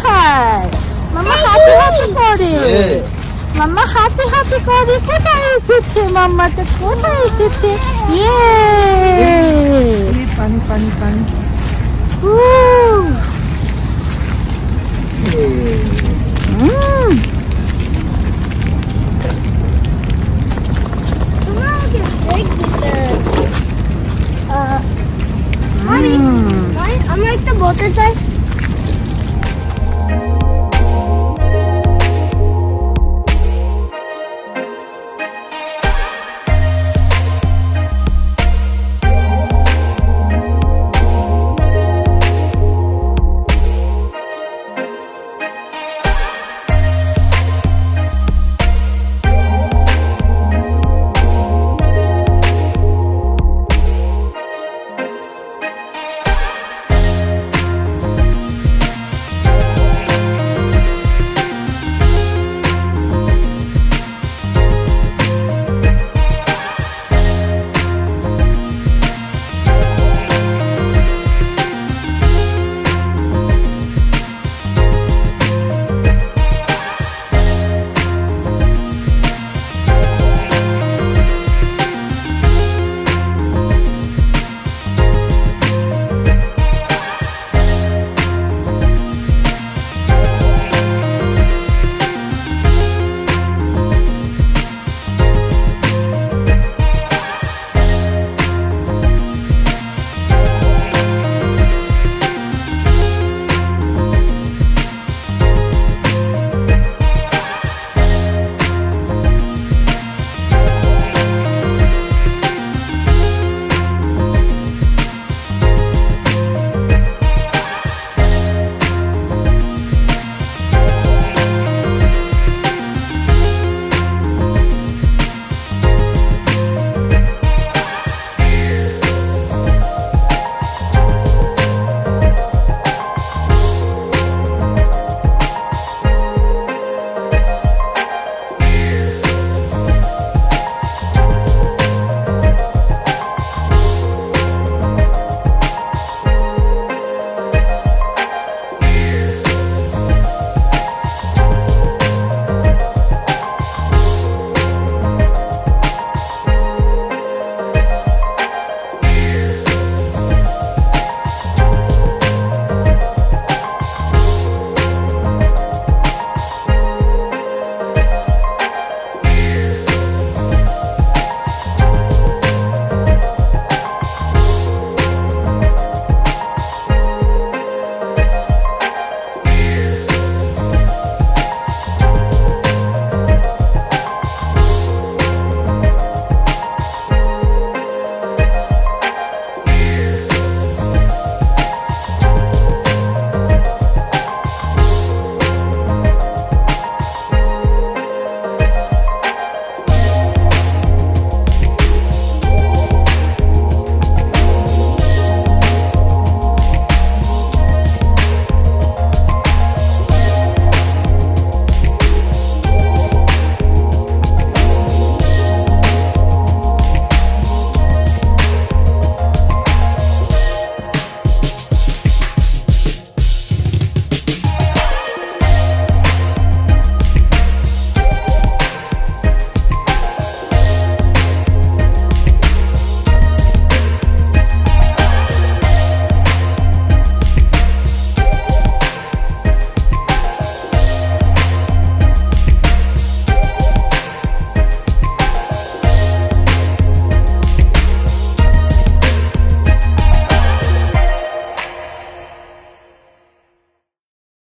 কোথায়? মাম্মা হাতে হাতে করে। মাম্মা হাতে হাতে করে কোথায় এসেছে? মাম্মাটা কোথায় এসেছে? ইয়ে! পানি পানি পানি।